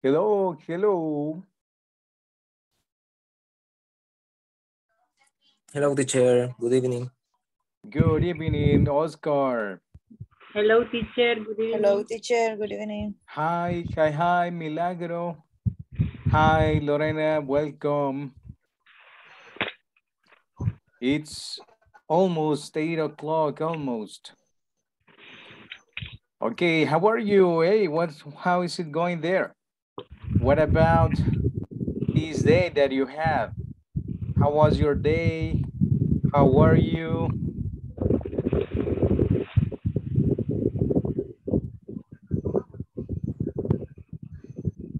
Hello, hello. Hello, teacher. Good evening. Good evening, Oscar. Hello, teacher. Good evening. Hello, teacher. Good evening. Hi, hi, hi, Milagro. Hi, Lorena, welcome. It's almost eight o'clock, almost. Okay, how are you? Hey, what's, how is it going there? What about this day that you have? How was your day? How were you?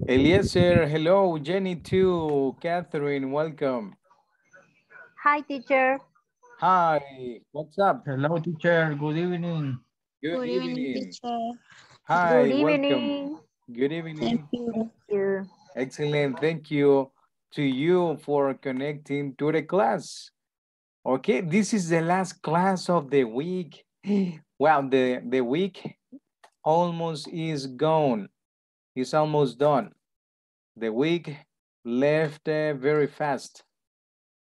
Eliezer, hello. Jenny too. Catherine, welcome. Hi, teacher. Hi, what's up? Hello, teacher. Good evening. Good, evening. teacher. Hi, Good welcome. Good evening. Thank you. Thank you. Excellent. Thank you to you for connecting to the class. Okay, this is the last class of the week. Wow, the, the week almost is gone. It's almost done. The week left uh, very fast.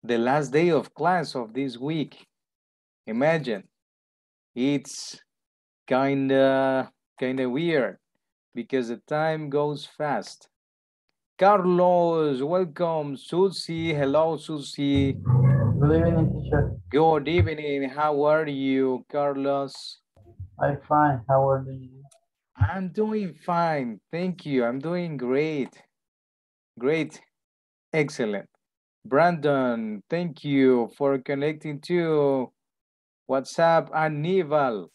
The last day of class of this week. Imagine, it's kinda, kinda weird because the time goes fast. Carlos, welcome. Susie, hello, Susie. Good evening, teacher. Good evening. How are you, Carlos? I'm fine. How are you? I'm doing fine. Thank you. I'm doing great. Great. Excellent. Brandon, thank you for connecting to WhatsApp. Aníbal.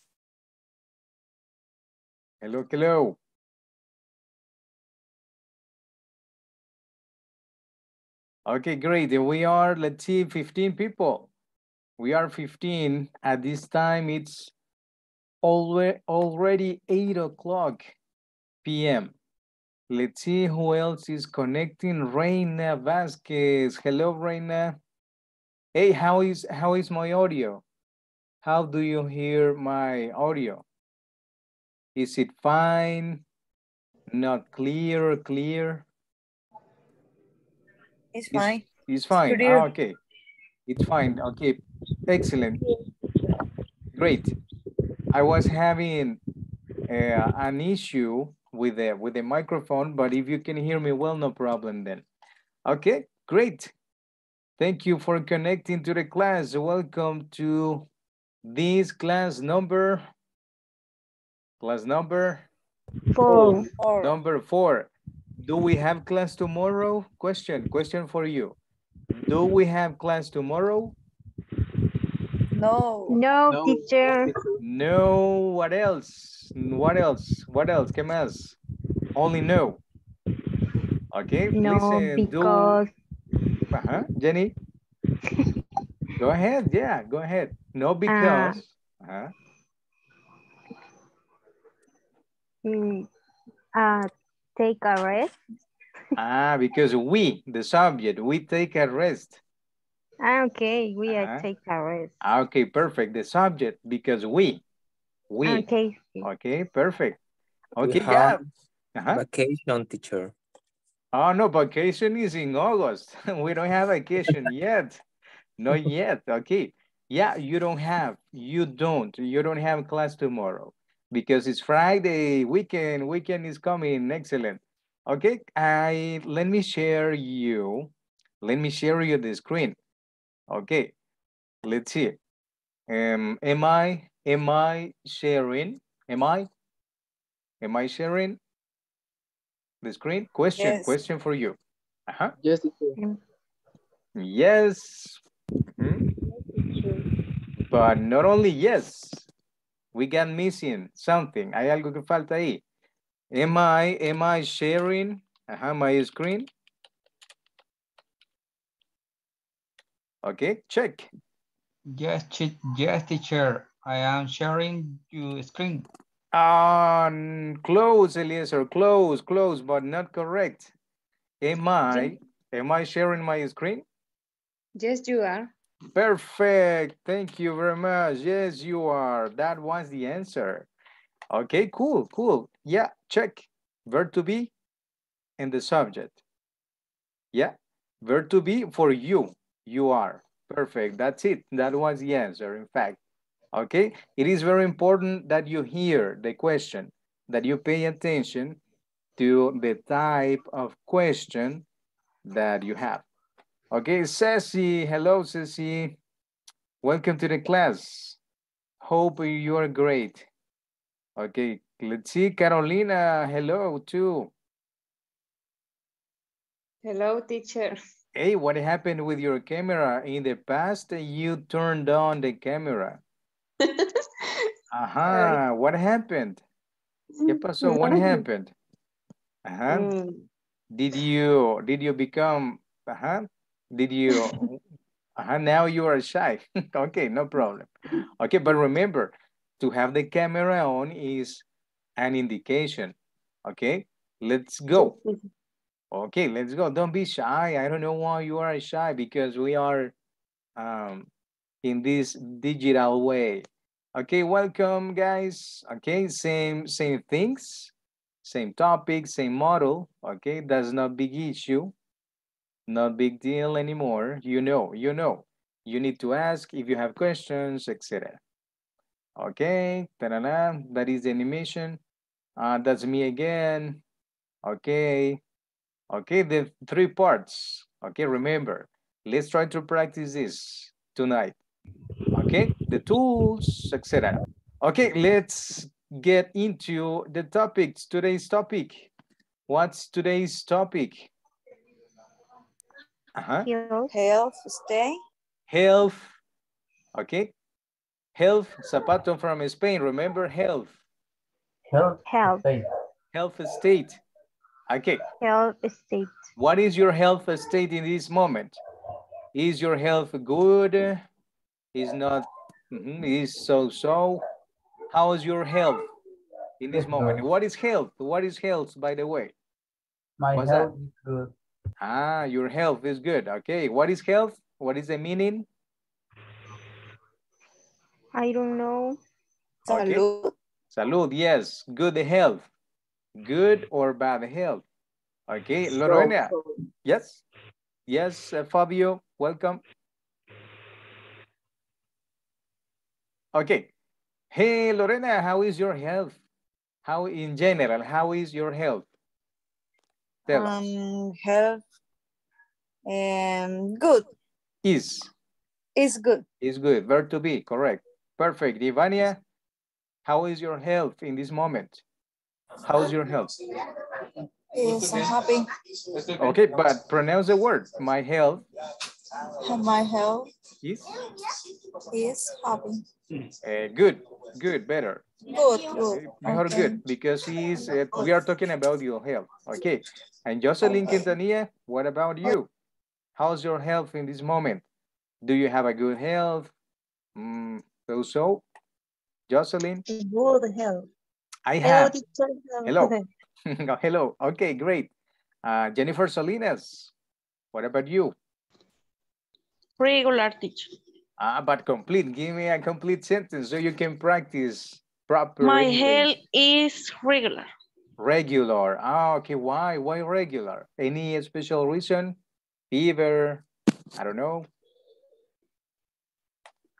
Hello, hello. Okay, great. We are, let's see, 15 people. We are 15. At this time, it's already, already 8 o'clock p.m. Let's see who else is connecting. Reina Vasquez. Hello, Reina. Hey, how is how is my audio? How do you hear my audio? Is it fine? Not clear, clear? It's fine. It's fine. Ah, okay. It's fine. Okay. Excellent. Great. I was having uh, an issue with the with the microphone, but if you can hear me well, no problem then. Okay, great. Thank you for connecting to the class. Welcome to this class number. Class number Four. Or number four. Do we have class tomorrow? Question, question for you. Do we have class tomorrow? no. No, No. teacher. No, what else? What else? What else? ¿Qué más? Only no. Okay, No, listen, because do... Uh-huh. Jenny? go ahead, yeah, go ahead. No, because... uh-huh. mm, uh, take a rest. Ah, because we, the subject, we take a rest. Ah, Okay, we Uh-huh. take a rest. Ah, Okay, perfect. The subject, because we. We. Okay. Okay, perfect. Okay, yeah. Uh-huh. vacation, teacher. Oh, no, vacation is in August. we don't have vacation yet. Not yet. Okay. Yeah, you don't have. You don't. You don't have class tomorrow because it's Friday, weekend. Weekend is coming. Excellent. Okay. I let me share you. Let me share you the screen. Okay. Let's see. Um, am I am I sharing? Am I? Am I sharing the screen? Question, Yes. question for you. Uh-huh. Yes, teacher. Yes. Mhm. But not only yes, we got missing something. Hay algo que falta ahí. Am I, am I sharing uh my screen? Okay, check. Yes, chi- yes, teacher. I am sharing your screen. Um, close, Eliezer, close, close, but not correct. Am I, am I sharing my screen? Yes, you are. Perfect. Thank you very much. Yes, you are. That was the answer. Okay, cool, cool. Yeah, check. Verb to be. and the subject. Yeah, verb to be for you, you are. Perfect, that's it. That was the answer, in fact. Okay, it is very important that you hear the question, that you pay attention to the type of question that you have. Okay, Ceci, hello, Ceci. Welcome to the class. Hope you are great. Okay, let's see, Carolina, hello too. Hello, teacher. Hey, what happened with your camera? In the past, you turned on the camera. Ajá, what happened? ¿Qué pasó? What happened? Ajá. Mm, Did you, did you become, uh-huh, did you, uh-huh, now you are shy. okay, no problem. Okay, but remember, to have the camera on is an indication. Okay, let's go. Okay, let's go. Don't be shy. I don't know why you are shy because we are um, in this digital way. Okay, welcome guys. Okay, same same things, same topic, same model. Okay, that's not big issue, not big deal anymore. You know, you know. You need to ask if you have questions, etc. Okay, ta-da-da. that is the animation. Uh, that's me again. Okay, okay, the three parts. Okay, remember, let's try to practice this tonight. Okay, the tools, etc. Okay, let's get into the topics, today's topic. What's today's topic? Uh-huh. Health. Health, stay. Health, okay? Health, zapato from Spain, remember health, Health. health state. Okay, Health state. what is your health state in this moment? Is your health good? Is not, mhm, is so-so? How is your health in this moment? What is health? What is health, by the way? My What's health is good. Ah, your health is good. Okay, what is health? What is the meaning? I don't know. Okay. Salud. Salud, yes, good health. Good or bad health. Okay, Lorena, yes? Yes, uh, Fabio, welcome. Okay. Hey, Lorena, how is your health? How in general, how is your health? Tell. Um, health. Um, good. Is, It's good. is good, verb to be, correct. Perfect. Ivania, how is your health in this moment? How's your health? Yes, I'm happy. Okay, but pronounce the word. My health My health is is happy. uh, good, good, better. Good, good. Mejor Okay. good, because he's, uh, we are talking about your health. Okay, and Jocelyn Quintanilla, what about you? How's your health in this moment? Do you have a good health? Mm, so so. Jocelyn, Good health. I have. teacher. Hello. Oh, Hello. Okay, great. Uh, Jennifer Salinas, what about you? Regular teacher. Ah, but complete. Give me a complete sentence so you can practice properly. My English. health is regular. Regular. Ah, okay. Why? Why regular? Any special reason? Fever? I don't know.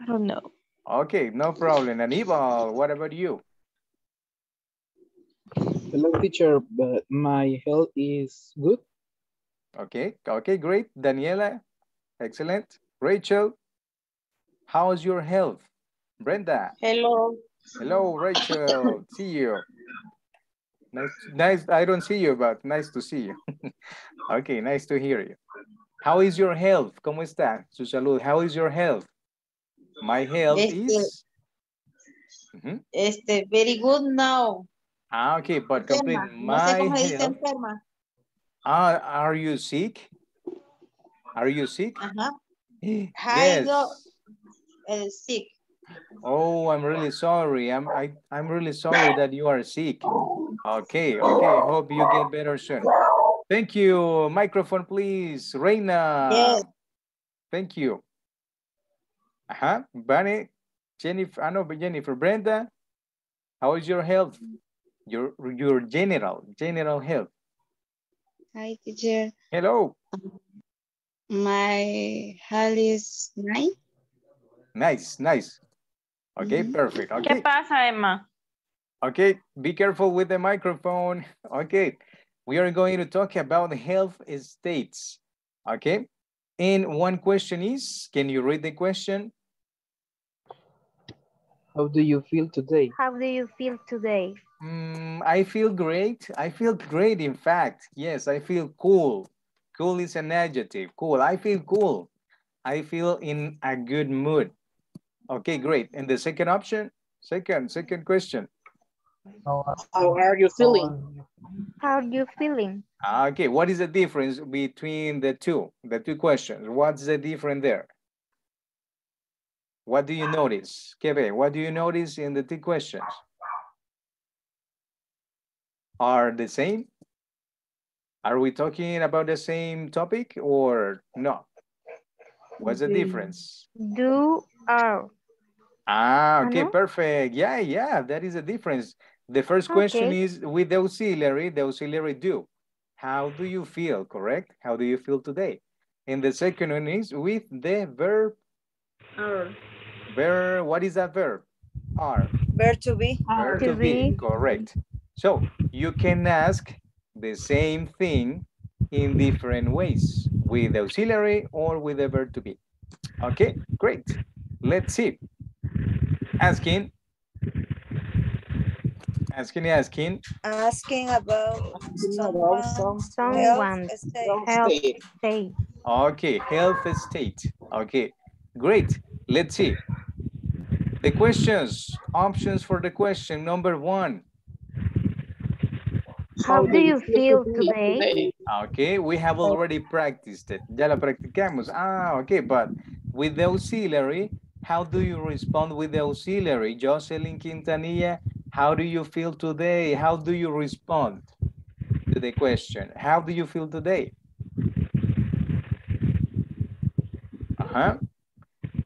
I don't know. Okay, no problem. Aníbal, what about you? Hello, teacher, but my health is good. Okay, okay, great. Daniela, excellent. Rachel, how's your health? Brenda, Hello. hello, Rachel. see you. Nice, nice. I don't see you, but nice to see you. okay, nice to hear you. How is your health? ¿Cómo está? Su salud. How is your health? My health Este- is. Mhm. Este, very good now. Ah, okay, but complete. Enferma. No sé My cómo se dice health. enferma. Ah, are you sick? Are you sick? Ajá. yes. Haido, el sick. Oh, I'm really sorry. I'm I, I'm really sorry that you are sick. Okay, okay. Hope you get better soon. Thank you. Microphone, please. Reina. Yes. Thank you. Uh-huh. Bunny, Jennifer, I know, but Jennifer, Brenda, how is your health? Your your general, general health. Hi, teacher. Hello. My health is nine. Nice, nice. Okay, Mhm. perfect. ¿Qué Okay, pasa, Emma? okay. Be careful with the microphone. Okay, we are going to talk about health states. Okay, and one question is, can you read the question? How do you feel today? How do you feel today? Mm, I feel great. I feel great, in fact. Yes, I feel cool. Cool is an adjective. Cool. I feel cool. I feel in a good mood. Okay, great. And the second option? Second, second question. How are you feeling? How are you feeling? Ah, Okay, what is the difference between the two, the two questions? What's the difference there? What do you notice? Kebe, what do you notice in the two questions? Are the same? Are we talking about the same topic or no? What's the Mm. difference? Do, are. Ah, okay, Ano? perfect. Yeah, yeah, that is a difference. The first question Okay. is with the auxiliary, the auxiliary do. How do you feel, correct? How do you feel today? And the second one is with the verb, Are. verb, what is that verb? Are, Where to be? verb to to be, be. correct. So you can ask the same thing in different ways, with the auxiliary or with the verb to be. Okay, great. Let's see. Asking. Asking, asking. Asking about someone's Someone's health state. health state. Okay, health state. Okay, great. Let's see. The questions, options for the question. Number one. How do you feel today? Okay, we have already practiced it. Ya la practicamos. Ah, okay, but with the auxiliary, how do you respond with the auxiliary? Jocelyn Quintanilla, how do you feel today? How do you respond to the question? How do you feel today? Uh-huh.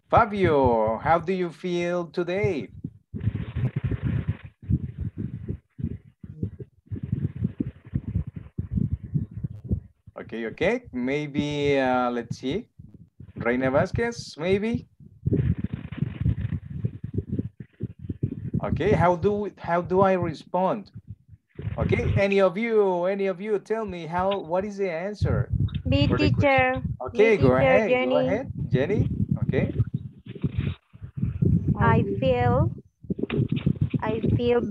Fabio, how do you feel today? Okay, okay. Maybe, uh, let's see. Reina Vasquez, maybe? Okay, how do how do I respond? Okay, any of you, any of you tell me how what is the answer? Be teacher. Okay, go teacher, ahead, go ahead. Jenny, okay. I feel, I feel,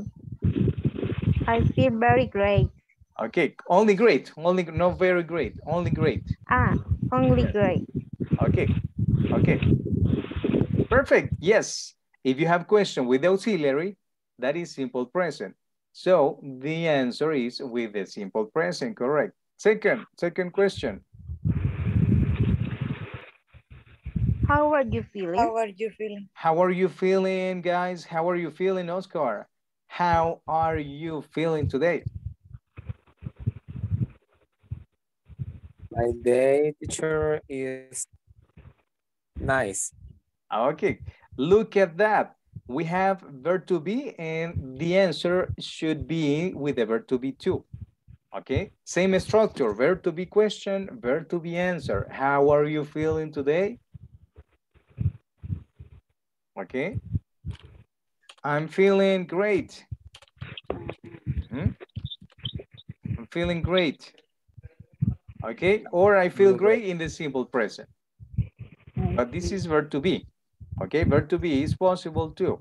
I feel very great. Okay, only great, only not very great, only great. Ah, only great. Okay, okay. Perfect, yes. If you have question with the auxiliary, that is simple present. So the answer is with the simple present, correct. Second, second question. How are you feeling? How are you feeling? How are you feeling, guys? How are you feeling, Oscar? How are you feeling today? My day, teacher, is nice. Okay, look at that. We have verb to be and the answer should be with the verb to be too. Okay, same structure, verb to be question, verb to be answer. How are you feeling today? Okay, I'm feeling great. Hmm? I'm feeling great. Okay, or I feel great in the simple present. But this is verb to be. Okay, verb to be is possible too.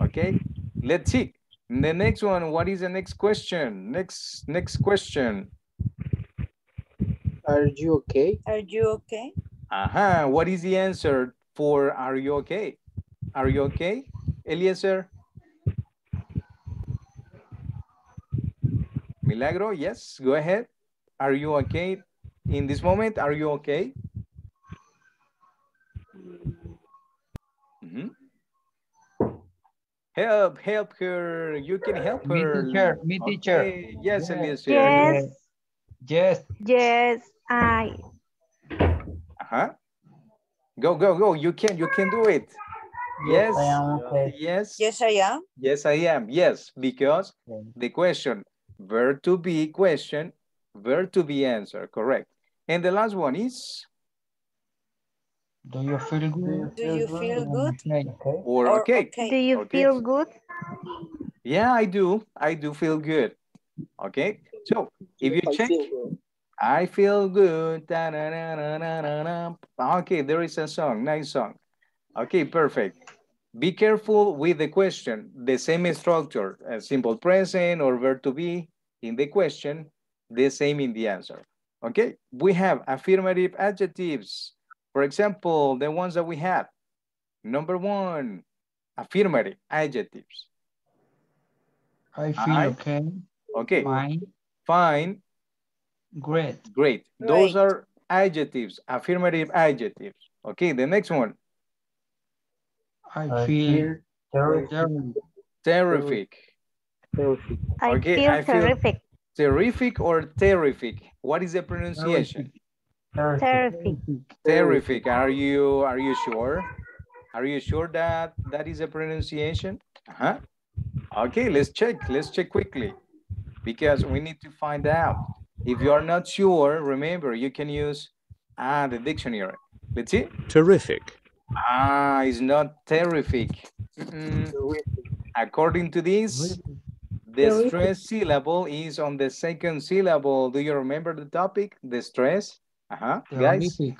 Okay, let's see. The next one, what is the next question? Next, next question. Are you okay? Are you okay? Uh -huh. what is the answer for are you okay? Are you okay, Eliezer? Milagro, yes, go ahead. Are you okay in this moment? Are you okay? Help, help her. You can help Me her. teacher, me teacher. Okay, Yes, Eliezer. Yes, Yes, yes, I. Uh-huh. Go, go, go. You can, you can do it. Yes. Yes. Yes, I am. Yes, I am. Yes, because the question, verb to be question, Verb to be answer, correct. And the last one is, Do you feel good? Do you feel good? Okay. or Or okay. Do you Okay. feel good? Yeah, I do. I do feel good. Okay. So if you I check, feel. I feel good. Da-na-na-na-na-na-na. Okay, there is a song, nice song. Okay, perfect. Be careful with the question. The same structure, a simple present or verb to be in the question, the same in the answer. Okay, we have affirmative adjectives. For example, the ones that we have. Number one, affirmative adjectives. I feel I- okay. Okay, Fine. fine, Great. Great. Those Great. are adjectives, affirmative adjectives. Okay, the next one. I feel terrible. Terrific. Perfect. I Okay, feel I feel- terrific. Terrific or terrific? What is the pronunciation? Terrific. Terrific. Terrific. Are you are you sure? Are you sure that that is a pronunciation? Uh-huh. Okay, let's check. Let's check quickly because we need to find out. If you are not sure, remember you can use ah the dictionary. Let's see. Terrific. Ah, it's not terrific. Mm-mm. According to this, the stress syllable is on the second syllable. Do you remember the topic? The stress? Uh-huh. Guys, Terrific.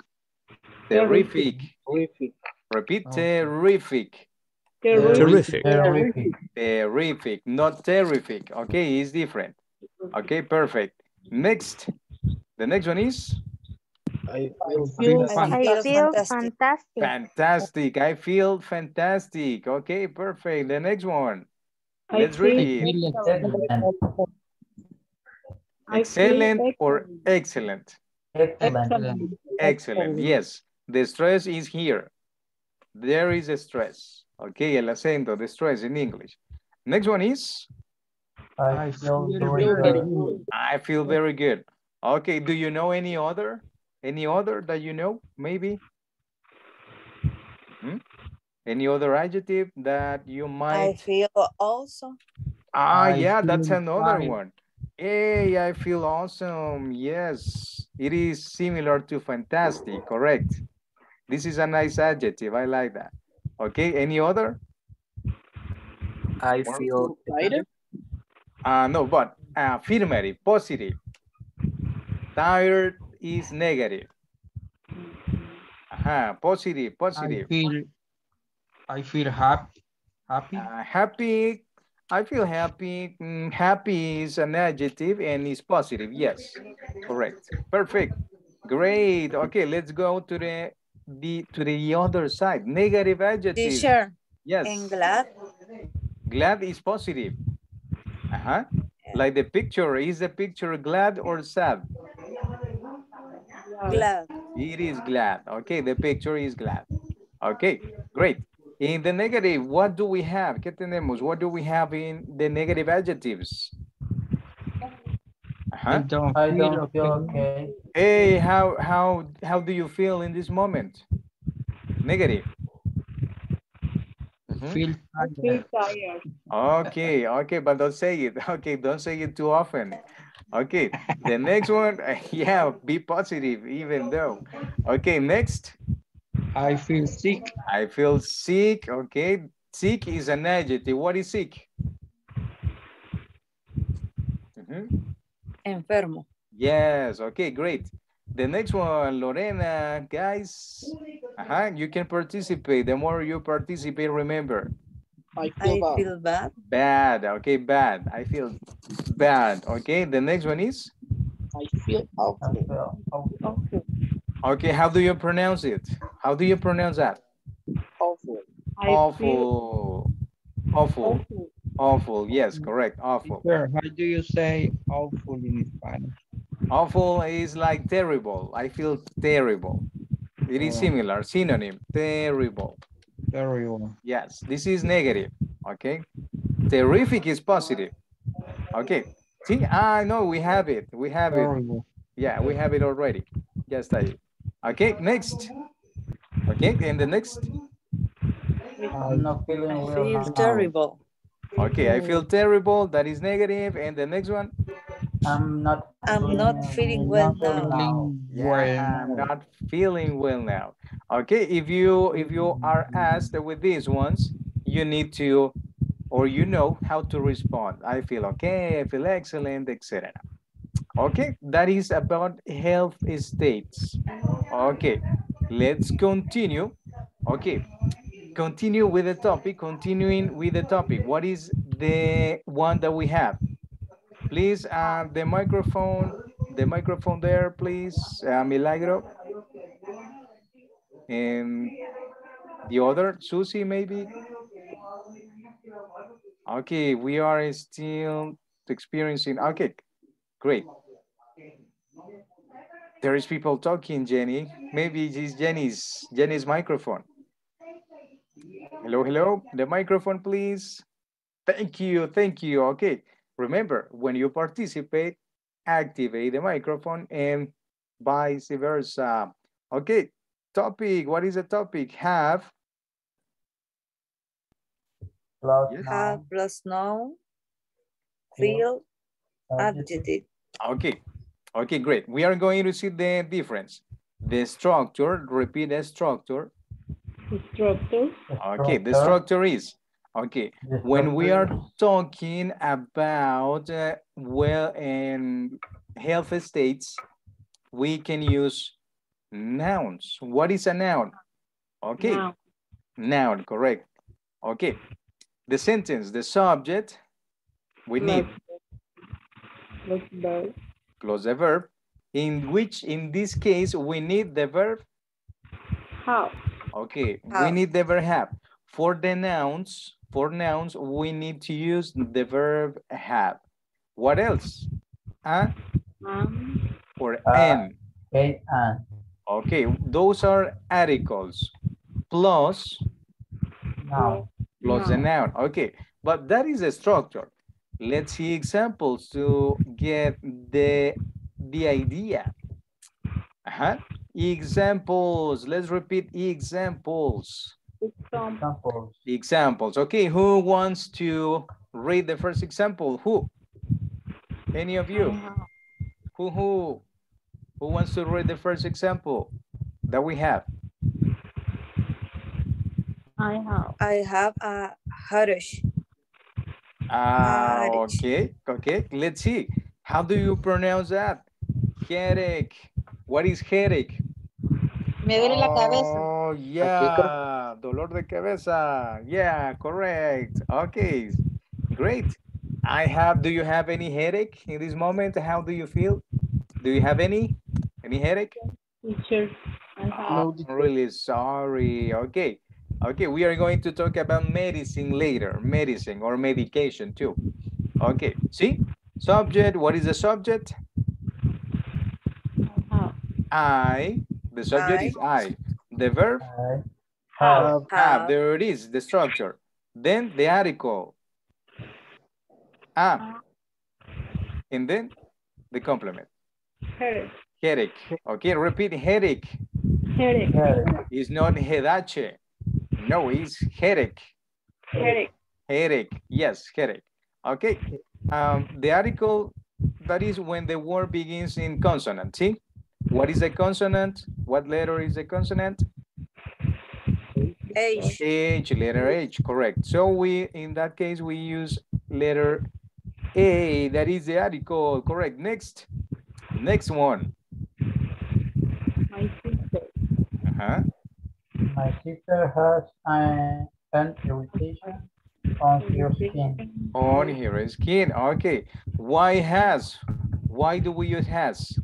terrific. Terrific. Repeat, Okay. terrific. Terrific. Terrific, not terrific. Okay, it's different. Okay, perfect. Next, the next one is I feel Feel I. I feel feel fantastic. fantastic. fantastic. I feel fantastic. Okay, perfect. The next one. Let's read it. Excellent or excellent? Excellent. Excellent, yes. The stress is here. There is a stress. Okay, el acento, the stress in English. Next one is, I feel very good. I feel very good. Okay, do you know any other? Any other that you know, maybe? Hmm? Any other adjective that you might? I feel also. Ah, I yeah, that's another fine. one. Hey, I feel awesome. Yes, it is similar to fantastic, correct. This is a nice adjective. I like that. Okay, any other? I feel excited. Uh, no, but affirmative, positive. Tired is negative. Aha, positive, I feel, I feel happy. Happy. Uh, happy, I feel happy. Mm, happy is an adjective and is positive. Yes, correct. Perfect. Great. Okay, let's go to the the to the other side. Negative adjective. Teacher, Yes. and glad. Glad is positive. Uh-huh. Like the picture, is the picture glad or sad? Glad. It is glad. Okay, the picture is glad. Okay, great. In the negative, what do we have? ¿Qué tenemos? What do we have in the negative adjectives? I Uh-huh. don't feel okay. Hey, how how how do you feel in this moment? Negative. Mhm. Feel tired. Okay, okay, but don't say it. Okay, don't say it too often. Okay, the next one, yeah, be positive even though. Okay, next. I feel sick. I feel sick. Okay, sick is an adjective. What is sick? Mhm. Enfermo. Yes, okay, great. The next one, Lorena, guys. Uh-huh, you can participate. The more you participate, remember. I I feel bad. feel bad. Bad, okay, bad. I feel bad. Okay, the next one is? I feel awful. Okay, how do you pronounce it? How do you pronounce that? Awful. Awful. Awful. Awful. Yes, mm-hmm. correct. Awful. Teacher, how do you say awful in Spanish? Awful is like terrible. I feel terrible. It is Oh. similar, synonym, terrible. Terrible. Yes, this is negative, okay? Terrific is positive. Okay, see, ah, I know we have it, we have it. Yeah, we have it already. Just like, okay, next. Okay, and the next. I'm not feeling well. I feel now. terrible. Okay, I feel terrible, that is negative, negative. and the next one. I'm not. I'm not feeling well now. Feeling Yeah, I'm not feeling well now. Okay, if you if you are asked with these ones, you need to or you know how to respond. I feel okay, I feel excellent, etc. Okay, that is about health states. Okay, let's continue. Okay, continue with the topic, continuing with the topic. What is the one that we have? Please, uh, the microphone, the microphone there, please, uh, Milagro. And the other, Susie, maybe? Okay, we are still experiencing, okay, great. There is people talking, Jenny. Maybe it's Jenny's, Jenny's microphone. Hello, hello, the microphone, please. Thank you, thank you, okay. Remember, when you participate, activate the microphone and vice versa. Okay, topic, what is the topic? Have, Plus Yes. Have noun, plus noun. Feel. Feel. adjective. Adjective. okay, okay, great. We are going to see the difference. The structure, repeat the structure. Instructor. Okay, the structure is, okay, The when we are talking about uh, well and health states, we can use nouns. What is a noun? Okay, Noun. noun, correct. Okay, the sentence, the subject, we need Plus verb. plus the verb, in which in this case we need the verb. how. Okay, we need the verb have. For the nouns, for nouns, we need to use the verb have. What else? A Um, or Uh, an. Okay, and Okay, those are articles. Plus, now. plus the noun. Okay, but that is a structure. Let's see examples to get the, the idea. Uh-huh. Examples, let's repeat examples. Examples. Examples, okay, who wants to read the first example? Who? Any of you? Who, who, who wants to read the first example that we have? I have. I have a headache. Ah, okay, okay, let's see. How do you pronounce that? Headache. What is headache? Me duele la cabeza. Oh, yeah, dolor de cabeza. Yeah, correct. Okay, great. I have, do you have any headache in this moment? How do you feel? Do you have any? Any headache? Teacher. I have. Oh, I'm really sorry. Okay. Okay, we are going to talk about medicine later, medicine or medication too. Okay, see? Subject, what is the subject? I. I, the subject I. is I. The verb, I have have, Have. there it is, the structure. Then the article. Ah. And then the complement. Headache. Headache. Okay, repeat headache. Headache. headache. It's not hedache. No, it's headache. Headache. Headache, yes, headache. Okay, um, the article, that is when the word begins in consonant, see? What is a consonant? What letter is a consonant? H. H, letter H, correct. So we, in that case, we use letter A, that is the article, correct. Next, next one. My sister. Uh-huh. My sister has an, an irritation on her skin. On her skin, okay. Why has? Why do we use has?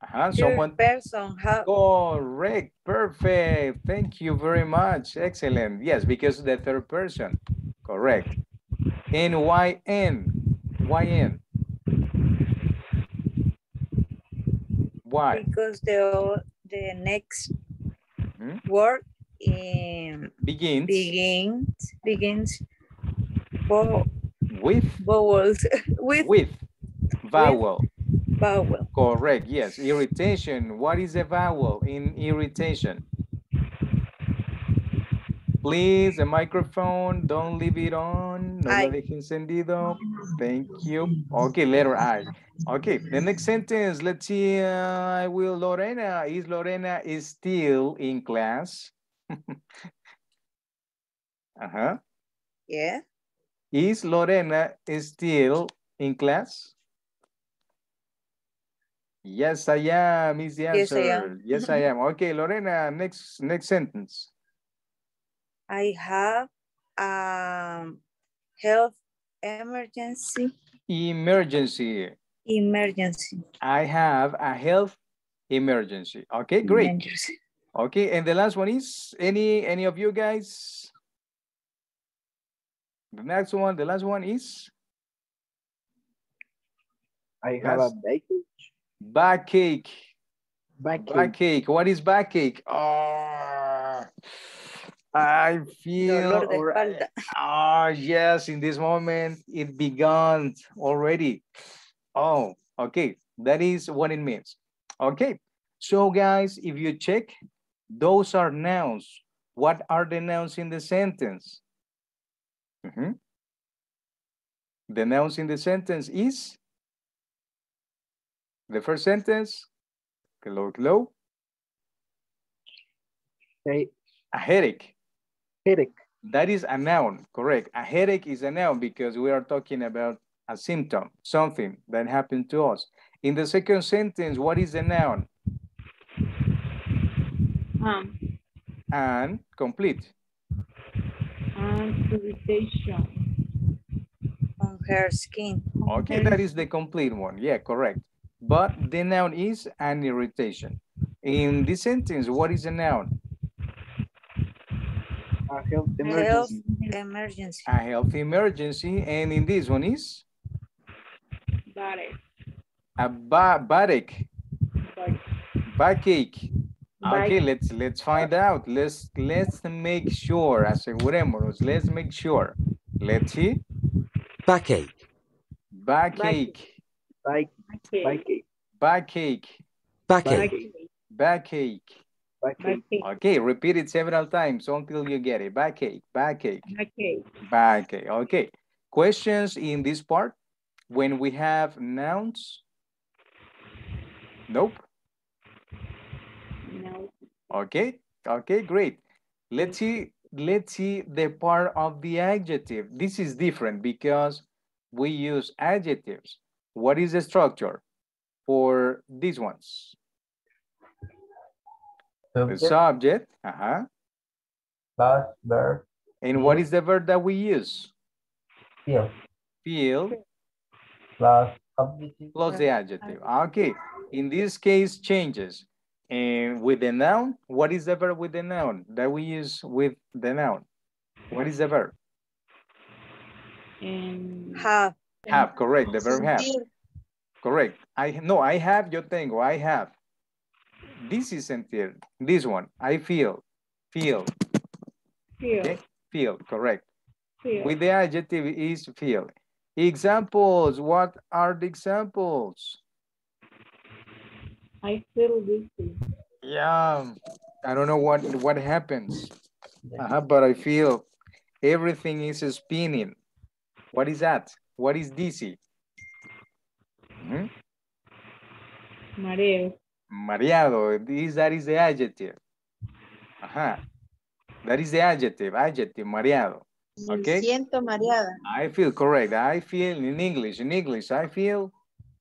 Uh-huh, someone person have Correct, perfect. Thank you very much. Excellent. Yes, because the third person. Correct. And why N? Why N? Why? because the the next Mhm. word um, Begins begins begins vo- with vowels with with vowel. vowel. Correct. Yes. Irritation. What is a vowel in irritation? Please, the microphone, don't leave it on. No I. lo deje encendido. Thank you. Okay, letter I. Okay, the next sentence, let's see, uh, I will, Lorena, is Lorena is still in class? Uh-huh. Yeah. Is Lorena is still in class? Yes, I am, is the Yes, I answer. am. Yes, I am. Okay, Lorena, next, next sentence. I have a health emergency. Emergency. Emergency. I have a health emergency. Okay, great. Emergency. Okay, and the last one is, any, any of you guys? The next one, the last one is I have a Yes. bacon. backache. Bacon. Backache. What is backache? Oh, I feel. Dolor de or- espalda. Ah, yes, in this moment it began already. Oh, okay. That is what it means. Okay. So guys, if you check, those are nouns. What are the nouns in the sentence? Mhm. The nouns in the sentence is the first sentence, hello, hello, Hey, a headache. headache. That is a noun, correct. A headache is a noun because we are talking about a symptom, something that happened to us. In the second sentence, what is the noun? Um, And complete. and irritation. On her skin. Okay, that is the complete one. Yeah, correct. But the noun is an irritation. In this sentence, what is the noun? A health emergency. Health emergency. emergency. A health emergency. And in this one is Body. a ba backache. Body. Backache. Okay, let's let's find out. Let's let's make sure. Asegurémonos. Let's make sure. Let's see. backache, Backache. Bike, Okay. backache, Backache. backache, Backache. backache. Okay. Okay, repeat it several times until you get it. Backache. Backache. Okay. Backache. Okay. Questions in this part when we have nouns? Nope. No. Okay, okay, great. Let's see, let's see the part of the adjective. This is different because we use adjectives. What is the structure for these ones? The Subject subject, uh-huh. plus verb And what is the verb that we use? feel Feel plus objective plus the adjective. Ah, okay, in this case changes. And with the noun, what is the verb with the noun that we use with the noun? What is the verb? And Have. Have, correct, the verb have. Correct. I no, I have, yo tengo, I have. This is sentir. This one, I feel, feel, feel. okay, feel, correct. Feel. With the adjective is feel. Examples, what are the examples? I feel dizzy. Yeah, I don't know what, what happens, uh-huh, but I feel everything is spinning. What is that? What is dizzy? Mhm. Mareo. Mareado, this, that is the adjective. Ajá. That is the adjective, adjective, mareado. Me Okay. siento mareada. I feel correct. I feel in English. In English, I feel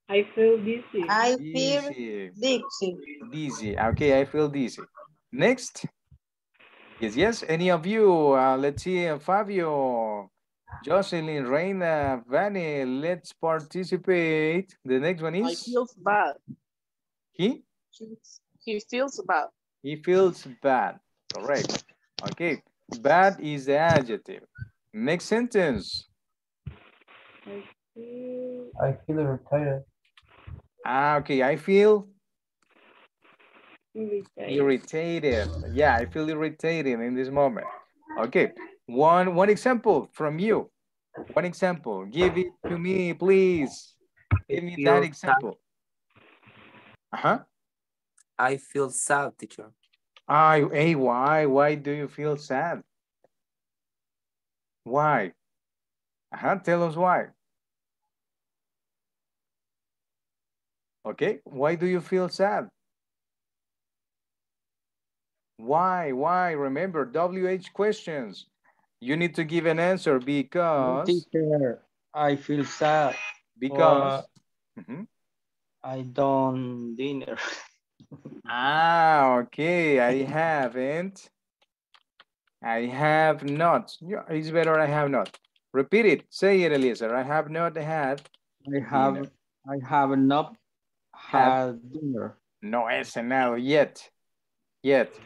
I feel dizzy. I feel dizzy. dizzy. Dizzy. Okay, I feel dizzy. Next. Yes, yes. Any of you? Uh, let's see. uh, Fabio, Jocelyn, Reina, Vanny. Let's participate. The next one I is feels bad. he. He feels bad. He feels bad. Correct. Okay. Bad is the adjective. Next sentence. I feel I feel irritated Ah, okay. I feel irritated. irritated. Yeah, I feel irritated in this moment. Okay. One one example from you. One example. Give it to me, please. Give me that example. Uh-huh. I feel sad, teacher. I, hey, why? Why do you feel sad? Why? Uh-huh, tell us why. Okay, why do you feel sad? Why, why? Remember, WH questions. You need to give an answer because, Teacher, I feel sad. because. Mhm. I don't dinner. Ah, okay, I haven't. I have not. Yeah, It's better I have not. Repeat it. Say it, Eliezer. I have not had. I have Dinner. I have not had dinner. No cenado yet. Yet.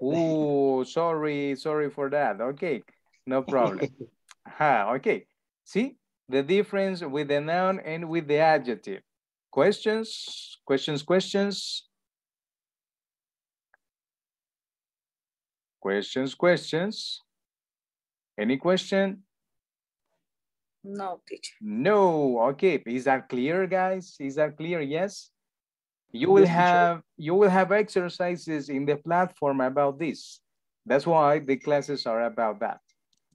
Oh, sorry, sorry for that. Okay, no problem. Aha, okay. See the difference with the noun and with the adjective. Questions, questions, questions. Questions, questions. Any question? No, teacher. No. Okay. Is that clear, guys? Is that clear? Yes. You will Yes, teacher. have you will have exercises in the platform about this. That's why the classes are about that.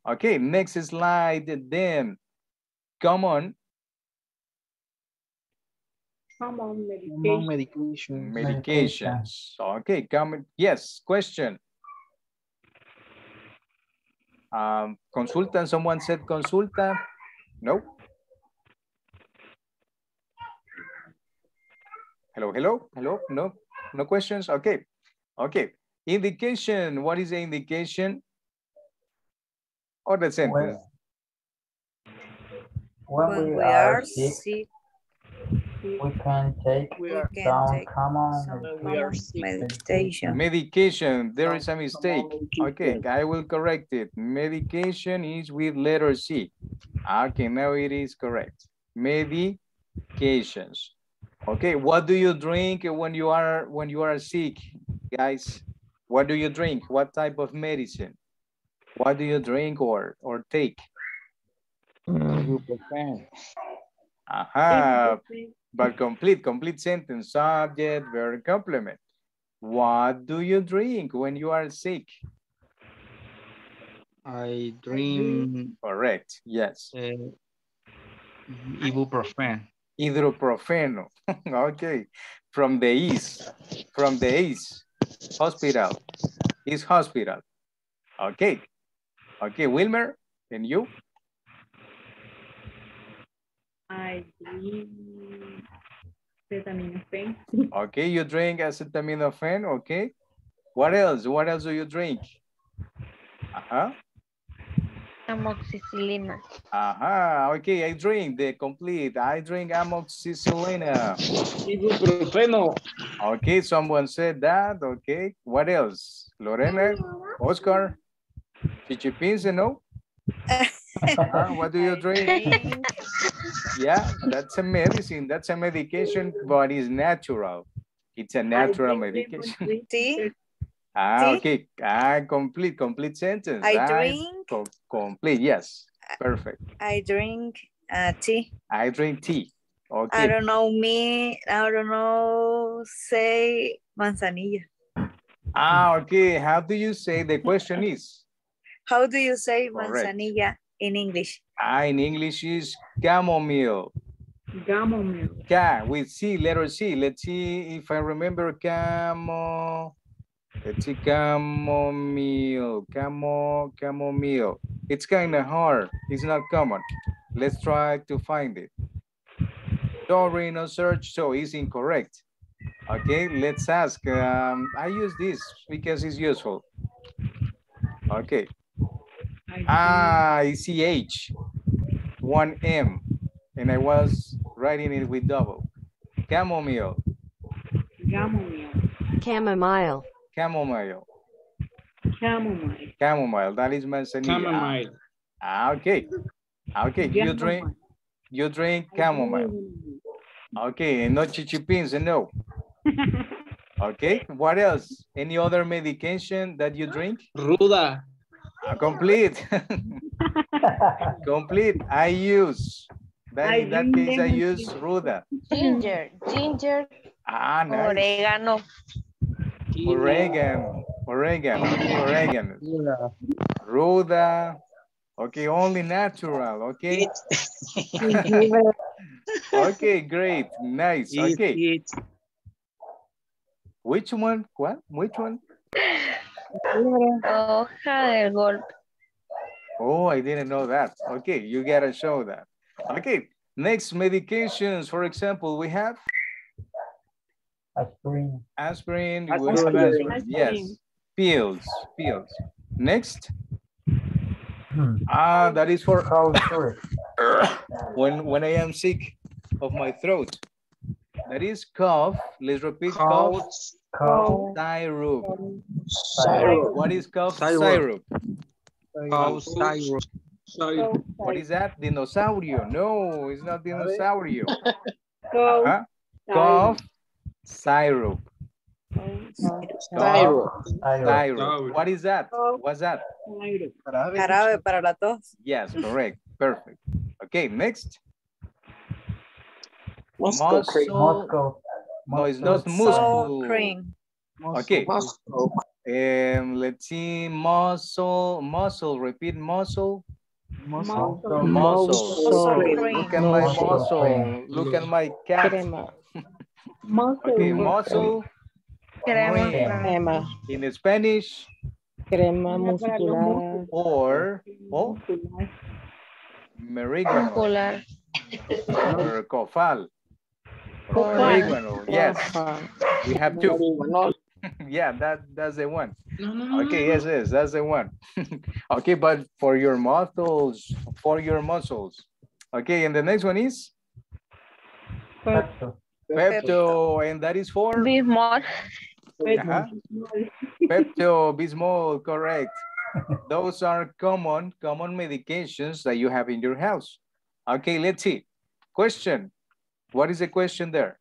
Okay. Next slide. Then, come on. Common Common medication. medication. Medications. Okay. Come. Yes. Question. Um, consulta. Someone said consulta. No. Hello, hello, hello. No, no questions. Okay, okay. Indication. What is the indication? Or the sentence. When, When we, we are are sick, sick, we can take We we are can some take common some we are sick. meditation. Medication. There is a mistake. Okay, I will correct it. Medication is with letter C. Okay, now it is correct. Medications. Okay, what do you drink when you are when you are sick, guys? What do you drink? What type of medicine? What do you drink or or take? Mm. Ibuprofen. Aha, but complete, complete sentence, subject, verb, complement. What do you drink when you are sick? I drink Correct, yes. uh, ibuprofen. Hydroprofeno. okay, from the east, from the east, hospital, east hospital. Okay, okay, Wilmer, and you? I drink acetaminophen. Okay, you drink acetaminophen, okay. What else? What else do you drink? Uh-huh. Amoxicilina. Aha, okay, I drink the complete. I drink amoxicillina. Ibuprofeno. Okay, someone said that. Okay, what else? Lorena, Oscar, Chichipince, no? Uh, what do you drink? Yeah, that's a medicine. That's a medication, but it's natural. It's a natural medication. Tea, Ah, Tea? okay. Ah, complete, complete sentence. I Ah, drink, co- complete, yes. Perfect. I drink uh, tea. I drink tea. Okay. I don't know me, I don't know, say manzanilla. Ah, okay. How do you say the question is? How do you say Correct. manzanilla in English? Ah, in English is chamomile. Chamomile. Ca with C, letter C. Let's see if I remember camo. Let's see, chamomile, camo, chamomile. It's kind of hard. It's not common. Let's try to find it. Sorry, no search, so it's incorrect. Okay, let's ask. Um, I use this because it's useful. Okay. I Ah, I see H, one M, and I was writing it with double. Chamomile, chamomile. chamomile, chamomile, Chamomile. chamomile. That is manzanilla. Chamomile. Ah, okay. Okay, you drink, you drink chamomile. Okay, and no Chichipince, and no. Okay, what else? Any other medication that you drink? Ruda. Complete. Complete. I use. That, I in that drink case, I use tea. Ruda. Ginger. Ginger. Ah, nice. Oregano. Oregon. Oregon. Okay, Oregon. Ruda. Ruda. Okay, only natural, okay? Okay, great, nice, okay. Which one? What? Which one? Hoja del golpe. Oh, I didn't know that. Okay, you gotta show that. Okay, next medications. For example, we have Aspirin. aspirin. we have aspirin. Yes, pills, pills. Next, ah, that is for Cold syrup. when when I am sick of my throat. That is cough. Let's repeat cough. Cold Syrup. syrup. What is cough Syrup. syrup? Syrup. What is that? Dinosaurio. No, it's not dinosaurio. Cold Huh? Cough syrup. Cough syrup. What is that? What's that? syrup. Jarabe para la tos. Yes, correct. Perfect. Okay, next. Moscow cream. Muscle. Moscow. No, it's not Salt muscle. cream. Okay. Moscow. Um, let's see. Muscle. Muscle. Repeat muscle. Muscle. Muscle. Muscle cream. Look at my Muscle muscle. cream. Look at my cat. Muscle Okay, muscle. Crema. Cream. Crema, In Spanish crema muscular, or oh, Merigano Muscular. or Cofal. Or Oregano. Oh, yes, we have two. Oh. yeah, that that's the one. Okay, yes, yes, that's the one. okay, but for your muscles, for your muscles. Okay, and the next one is Pepto. Pepto, and that is for Bismol. Pepto Bismol, correct. Those are common, common medications that you have in your house. Okay, let's see. Question. What is the question there?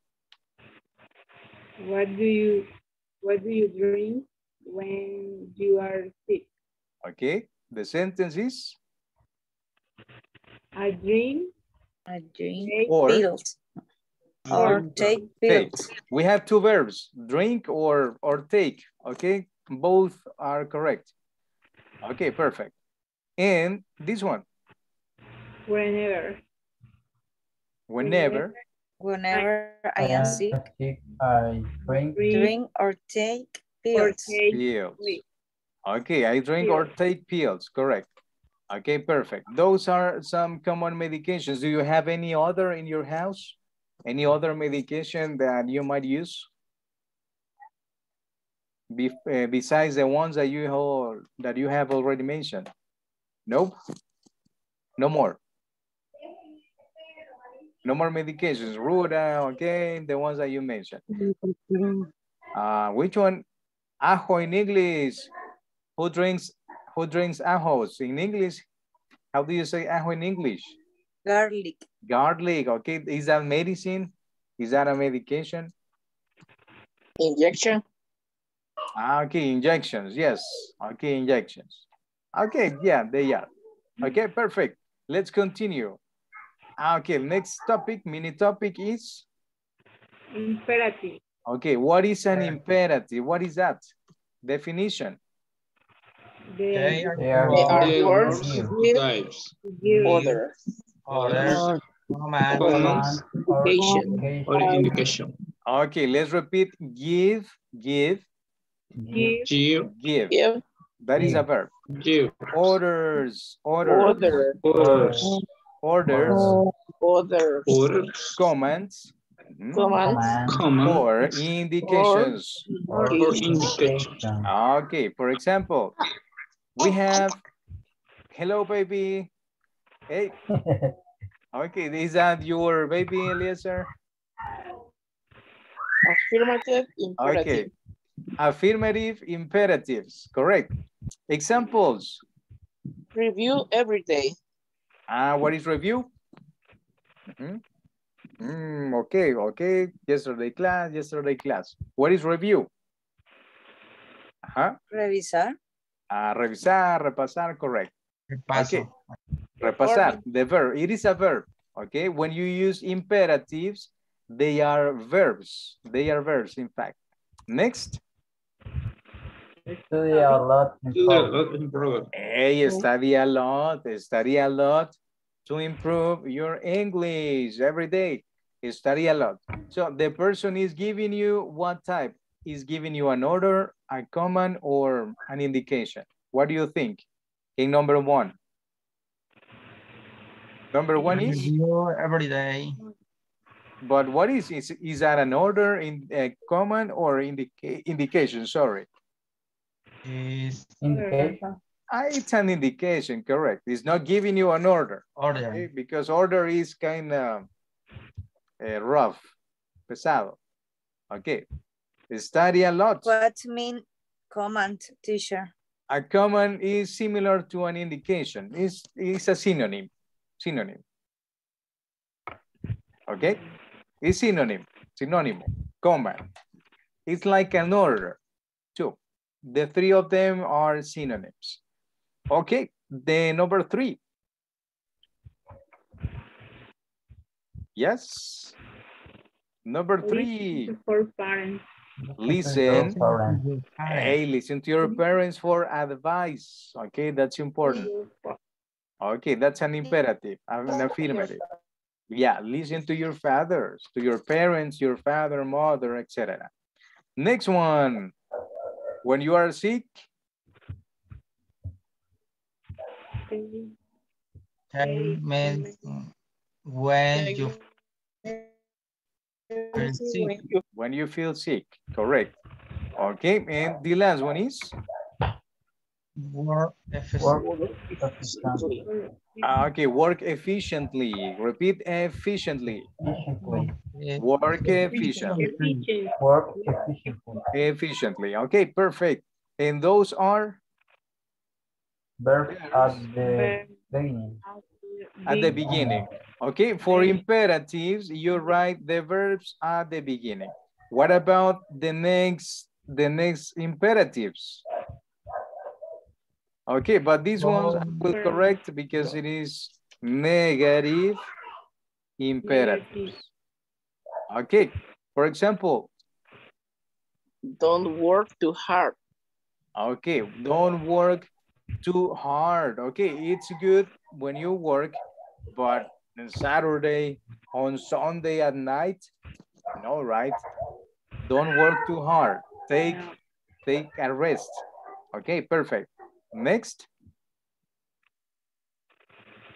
What do you what do you drink when you are sick? Okay, the sentence is I drink I drink Take or pills. Or take take. pills. We have two verbs, drink or, or take, okay? Both are correct. Okay, perfect. And this one, whenever. whenever, Whenever I am sick, I drink drink or take Or pills. take pills. pills. Okay, I drink or take pills, correct. Okay, perfect. Those are some common medications. Do you have any other in your house? Any other medication that you might use? Be, uh, besides the ones that you hold, that you have already mentioned? Nope. No more. No more medications. Ruda, okay, the ones that you mentioned. Uh, which one? Ajo in English. Who drinks who drinks ajos in English? How do you say ajo in English? Garlic. Garlic, okay. Is that medicine? Is that a medication? Injection. Ah, okay, injections, yes. Okay, injections. Okay, yeah, they are. Okay, perfect. Let's continue. Ah, Okay, next topic, mini topic is, Imperative. okay, what is an imperative? What is that? Definition. They They are are They are They are words words give. with give order. orders, Commands. or Indication. indication. Or indication. Okay, let's repeat. Give, give, give Give. give. Give. That is a verb. Give. Orders, orders, Order. Orders. Orders, Order. Orders. commands, comments, Commands. Command. or indications. Or Or indication. Okay, for example, we have, hello, baby. Hey, okay, is that your baby, Eliezer? Affirmative. Okay, Imperative. affirmative imperatives, correct. Examples, Review every day. Ah, what is review? Mhm. Mm, okay, okay, yesterday class, yesterday class. What is review? Ajá, Revisar. ah, revisar, repasar, correct. repaso. Repasar, the verb, it is a verb, okay? When you use imperatives, they are verbs. They are verbs, in fact. Next, Study a lot. in college. Hey, study a lot, study a lot to improve your English every day. Study a lot. So the person is giving you what type? Is giving you an order, a command, or an indication? What do you think? In number one. Number one is, Review every day. but what is, is, is that an order in a command or indica indication? Sorry. Is Indication. Ah, it's an indication, correct. It's not giving you an order. order. Okay, because order is kind of uh, rough, pesado. Okay, study a lot. What mean command, teacher? A command is similar to an indication. It's, it's a synonym, synonym. Okay, it's synonym, Synonym. command. It's like an order, too. The three of them are synonyms. Okay, the number three. Yes. Number three, For parents. listen. Parents. Hey, listen to your parents for advice. Okay, that's important. Okay, that's an imperative, an affirmative. Yeah, listen to your fathers, to your parents, your father, mother, etc. Next one. When you are sick, Tell me when you feel sick. when you feel sick, correct. Okay, and the last one is, Work Work efficiently. efficiently. ah, okay, work efficiently. Repeat efficiently. Efficiently. Work efficiently. Efficient. Work efficiently. Efficiently. Okay, perfect. And those are Verb at the beginning. at the beginning. Okay, for imperatives, you write the verbs at the beginning. What about the next, the next imperatives? Okay, but these ones I um, will correct because it is negative imperatives. Okay, for example, Don't work too hard. okay, don't work too hard. Okay, it's good when you work, but on Saturday, on Sunday at night, no, right? Don't work too hard. Take, take a rest. Okay, perfect. Next,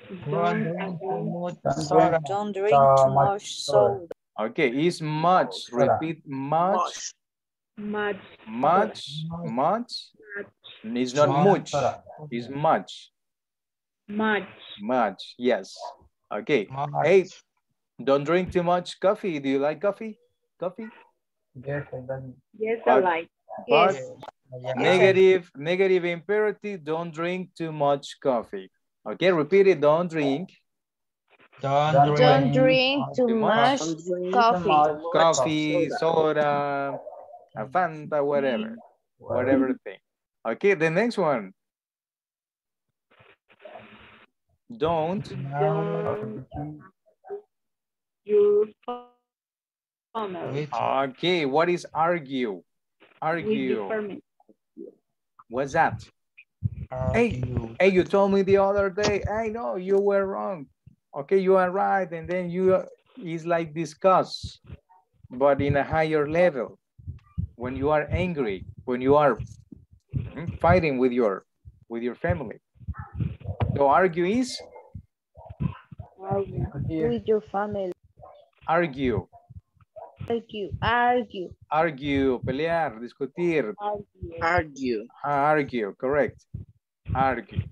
Don't Don't drink too much soda. Don't drink So too much much soda. soda. okay, is much. Repeat much, Much. much, much, much. It's not much, it's much, much. much, yes. Okay, hey, don't drink too much coffee. Do you like coffee? Coffee? Yes, I done. Yes, I like. But Yes. Yeah. negative, negative imperative, don't drink too much coffee. Okay, repeat it, don't drink Don't Don't drink. Don't drink too Too much Don't coffee. much coffee, soda, a Fanta, whatever, whatever thing. Okay, the next one. Don't, No. Your okay, what is argue? Argue, deferment. What's that? Hey. argue. Hey, you told me the other day, I know you were wrong. Okay, you are right, and then you, uh, it's like discuss, but in a higher level. When you are angry, when you are mm, fighting with your, with your family. So argue is Argue. with your family. argue, Argue, argue. argue, pelear, discutir, Argue. Argue. Ah, argue, correct. Argue.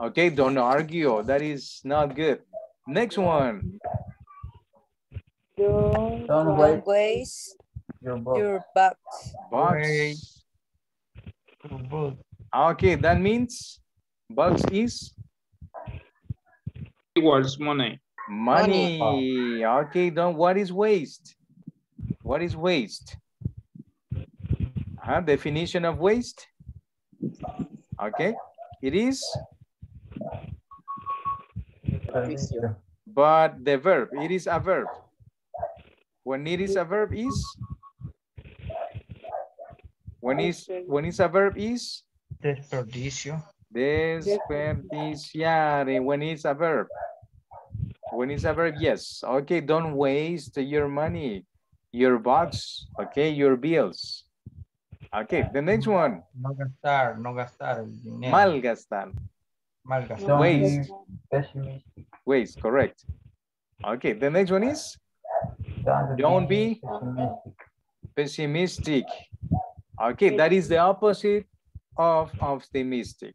Okay, don't argue. That is not good. Next one. Don't Don't Don't waste your book. your bucks. Wait. Okay, that means bucks is Equals money. money. Okay, don't, what is waste? What is waste? Uh, definition of waste? Okay, it is, but the verb, it is a verb. When it is a verb is, When is when is a verb is Desperdicio. desperdiciare. When is a verb? When is a verb? Yes. Okay, don't waste your money, your bucks, okay, your bills. Okay, the next one, No gastar, no gastar el dinero. malgastar. Malgastar. Don't Waste. be pessimistic. Waste, correct. Okay, the next one is Don't, Don't be- pessimistic. pessimistic. Okay, that is the opposite of optimistic.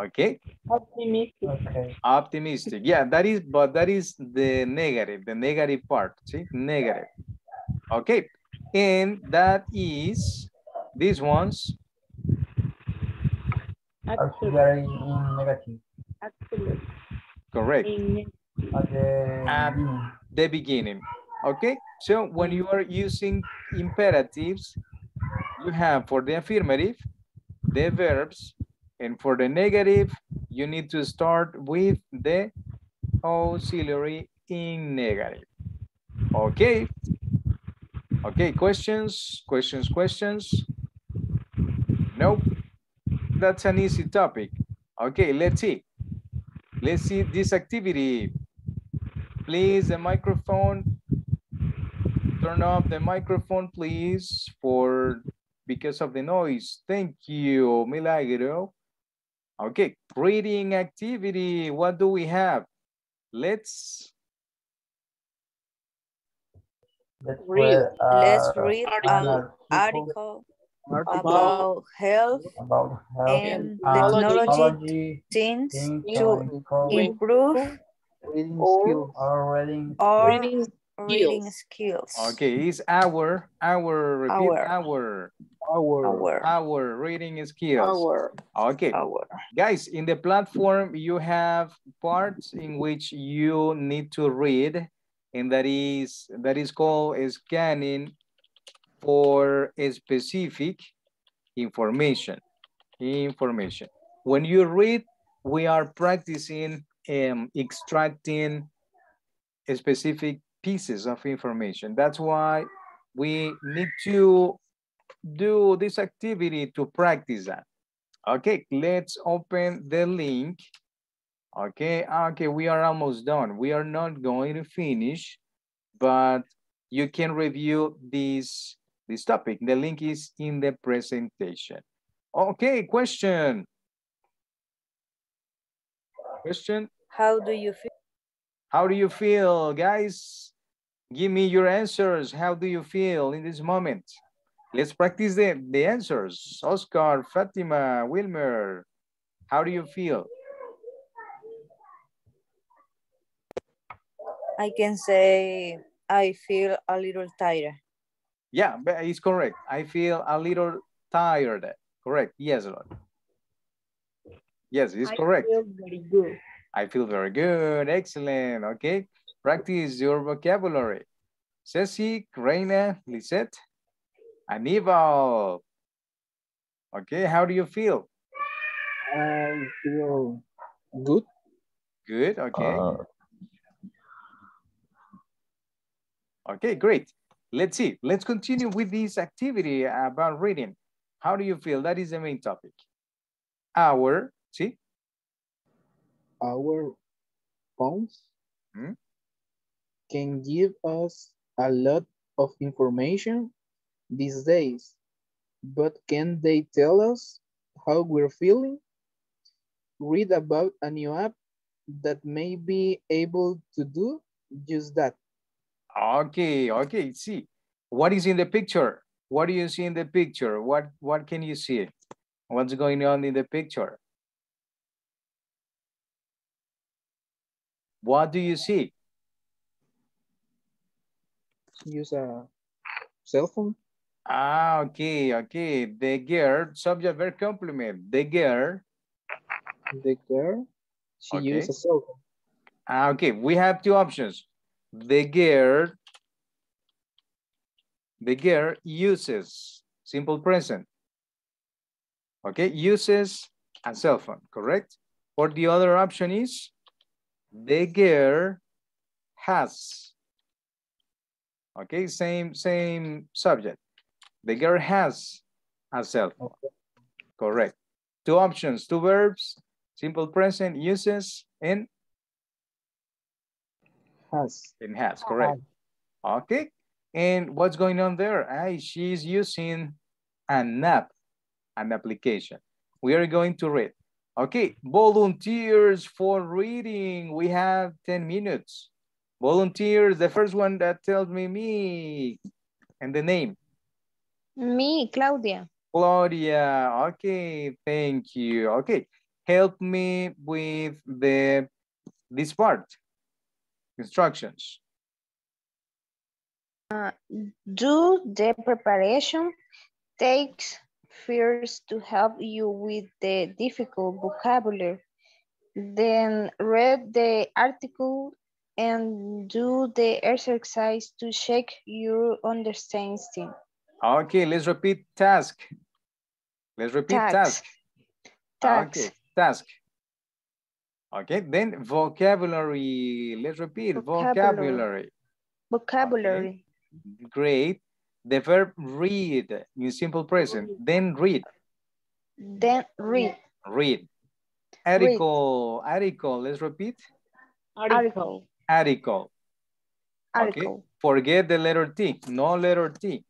Okay, Optimistic. Okay. optimistic. Yeah, that is, but that is the negative, the negative part. See, negative. Okay, and that is these ones. Auxiliary in negative. Absolute. Correct. In At the At- the beginning. Okay, so when you are using imperatives, you have for the affirmative, the verbs, and for the negative, you need to start with the auxiliary in negative. Okay. Okay, questions, questions, questions? Nope. That's an easy topic. Okay, let's see. Let's see this activity. Please, the microphone. Turn off the microphone, please, for because of the noise. Thank you, Milagro. Okay, reading activity. What do we have? Let's Let's Read. read, uh, Let's read article. an article About about health about health and and technology technology, things things to to improve improve Reading skills. our reading. our reading reading skills. okay. it's our our repeat Our. our Our, Our, our reading skills. our Okay, our. guys, in the platform you have parts in which you need to read, and that is that is called scanning for specific information. Information. When you read, we are practicing um, extracting specific pieces of information. That's why we need to do this activity to practice that. Okay, let's open the link. Okay, ah, okay, we are almost done. We are not going to finish, but you can review this, this topic. The link is in the presentation. Okay, question. Question, How do you feel? how do you feel, guys? Give me your answers. How do you feel in this moment? Let's practice the, the answers. Oscar, Fatima, Wilmer, how do you feel? I can say I feel a little tired. Yeah, but it's correct. I feel a little tired. Correct. Yes, Lord. Yes, it's I correct. feel very good. I feel very good. Excellent. Okay. Practice your vocabulary. Ceci, Reina, Lisette, Aníbal. Okay, how do you feel? I feel good. Good. Okay. Uh, Okay, great. Let's see. Let's continue with this activity about reading. How do you feel? That is the main topic. Our, see? Our phones Hmm? can give us a lot of information these days, but can they tell us how we're feeling? Read about a new app that may be able to do just that. Okay, okay. See, what is in the picture? What do you see in the picture? What what can you see? What's going on in the picture? What do you see? Use a cell phone. Ah, okay, okay. The girl, subject verb complement. The girl. The girl, she Okay. use a cell phone. Ah, okay. We have two options. The girl. The girl uses simple present. Okay, uses a cell phone, correct? Or the other option is the girl has. Okay, same same subject. The girl has A cell phone. Correct. Two options, two verbs, simple present uses and Has. in has, correct. Okay. And what's going on there? Ah, she's using an app, an application. We are going to read. Okay, volunteers for reading. We have 10 minutes. Volunteers, the first one that tells me me and the name. Me, Claudia. Claudia, okay, thank you. Okay, help me with the this part. Instructions. Uh, do the preparation takes first to help you with the difficult vocabulary. Then read the article and do the exercise to check your understanding. Okay, let's repeat task. Let's repeat task. Task. Okay, task. Okay, then vocabulary. Let's repeat vocabulary. Vocabulary. Great. The verb read in simple present. Then read. Then read. Read. Article. Article. Let's repeat. Article. Article. Okay. Article. Forget the letter T. No letter T.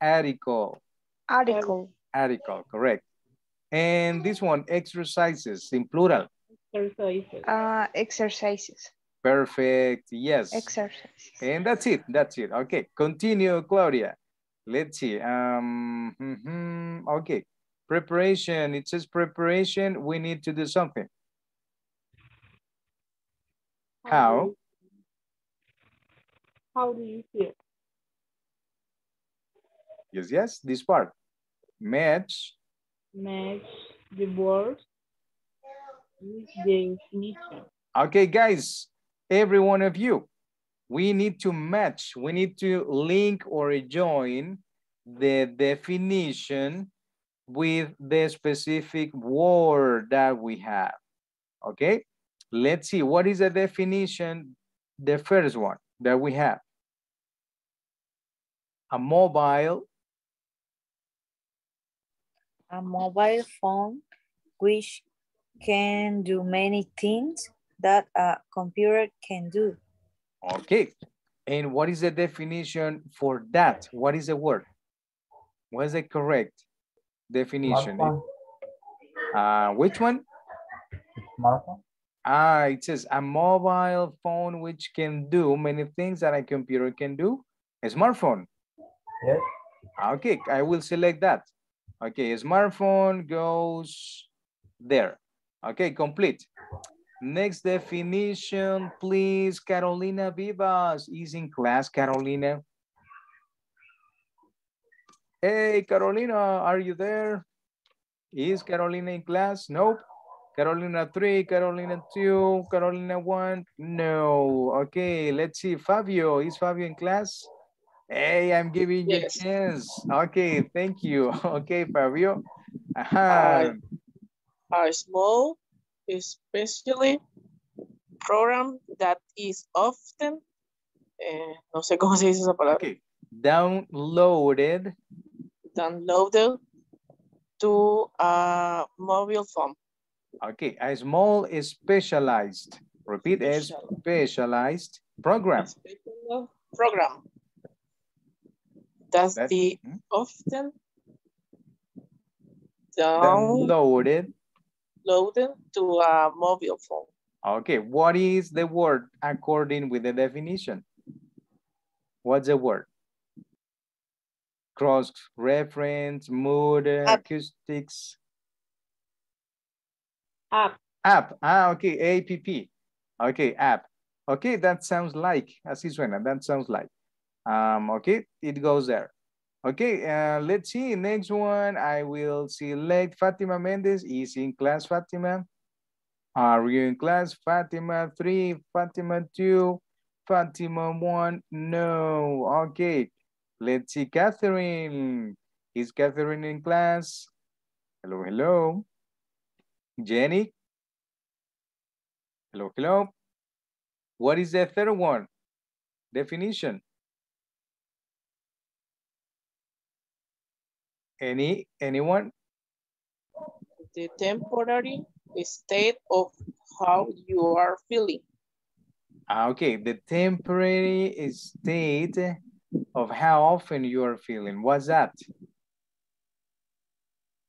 Article. Article. Article. Correct. And this one, exercises in plural. Exercises. Uh, exercises. Perfect. Yes. Exercises. And that's it. That's it. Okay. Continue, Claudia. Let's see. Um, mhm, Okay. Preparation. It says preparation. We need to do something. How? How do you feel? Yes, yes. This part. Match. Match the words with Okay, guys. Every one of you. We need to match. We need to link or join the definition with the specific word that we have. Okay, let's see. What is the definition? The first one that we have. A mobile, A mobile phone which can do many things that a computer can do. okay. And what is the definition for that? What is the word? What is the correct definition? Smartphone. Uh, which one? Smartphone. Ah, it says a mobile phone which can do many things that a computer can do. A smartphone. Yes. Okay, I will select that. Okay, smartphone goes there. Okay, complete. Next definition, please. Carolina Vivas is in class, Carolina. Hey, Carolina, are you there? Is Carolina in class? Nope. Carolina 3, Carolina 2, Carolina 1, no. Okay, let's see. Fabio, is Fabio in class? Hey, I'm giving you a chance. Okay, thank you. Okay, Fabio. Ajá. A small, especially program that is often, eh, no sé cómo se dice esa palabra, Okay, downloaded. downloaded to a mobile phone. Okay, a small specialized. Repeat, a Special. specialized program. Special program. That's That- the Mhm. often downloaded Downloaded. to a mobile phone. Okay, what is the word according with the definition? What's the word? Cross reference, mood, App. acoustics, App. app. Ah, okay, APP. Okay, app. Okay, that sounds like, así suena, that sounds like. Um, okay, it goes there. Okay, uh, let's see, next one, I will select Fatima Mendez, is in class, Fatima. Are you in class? Fatima three, Fatima two, Fatima one, no, okay. Let's see, Catherine, is Catherine in class? Hello, hello. Jenny? Hello, hello. What is the third one? Definition. Any, anyone? The temporary state of how you are feeling. Ah, Okay, the temporary state of how often you are feeling. What's that?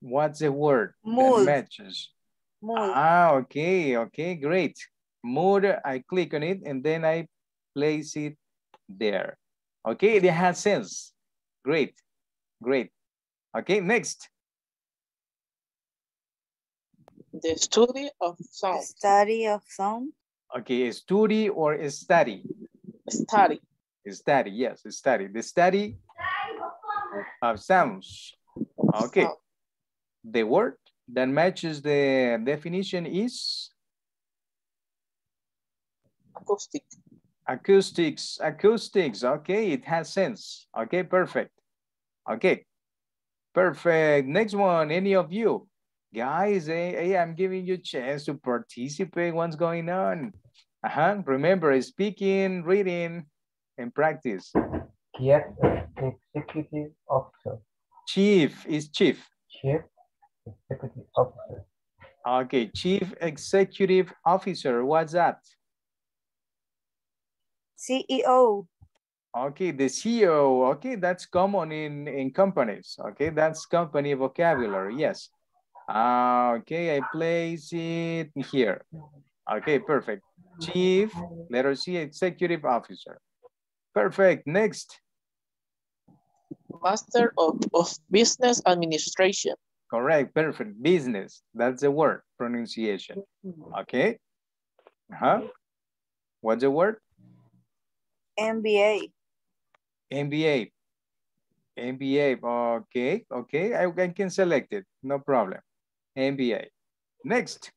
What's the word that Mood. matches? Mood. Ah, okay, okay, great. Mood, I click on it and then I place it there. Okay, it has sense. Great, great. Okay, next. The study of sound. Study of sound. Okay, study or study? Study. Study, yes, study. The study of sounds. Okay. Sound. The word that matches the definition is Acoustic. acoustics. Acoustics, okay, it has sense. Okay, perfect. Okay, perfect. Next one, any of you? Guys, hey, hey, I'm giving you a chance to participate. What's going on? Uh-huh. Remember, speaking, reading, and practice. Chief Executive Officer. Chief is chief. Chief Executive Officer. Okay, chief executive officer, what's that? CEO. Okay, the CEO, okay, that's common in, in companies, okay, that's company vocabulary, yes. Ah, okay, I place it here. Okay, perfect. Chief, letter C, executive officer. Perfect, next, Master of, of Business Administration. correct, perfect, business, that's the word, pronunciation, okay? Uh-huh, what's the word? MBA. MBA. MBA, okay, okay, I, I can select it, no problem. MBA. Next,